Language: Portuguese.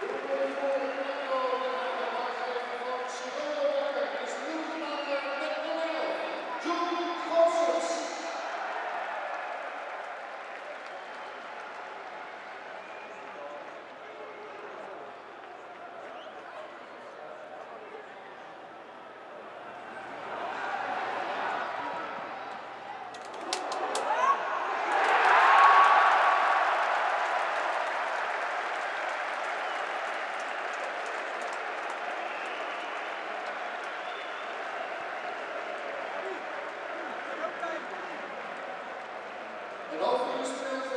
Thank you. Jogo